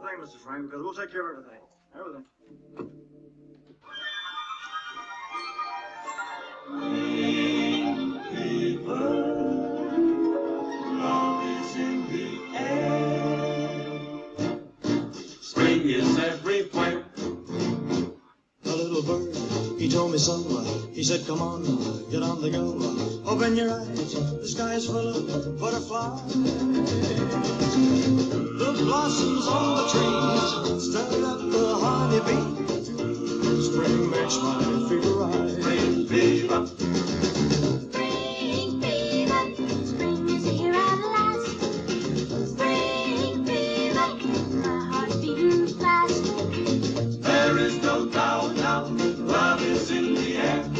thing, Mr. Frank, because we'll take care of everything. Everything. Spring is everywhere. A little bird, he told me so. He said, Come on, get on the go. Open your eyes, the sky is full of butterflies. On the trees stir up the honeybees. Spring makes my fever rise. Spring fever. Spring fever, spring is here at last. Spring fever, my heart's beating fast. There is no doubt now. Love is in the air.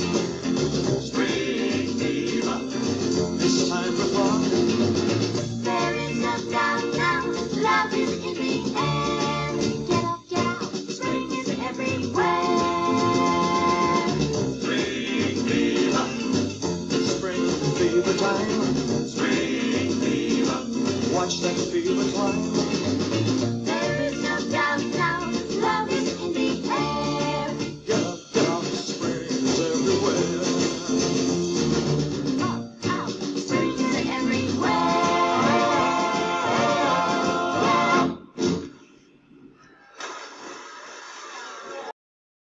watch them feel the climb.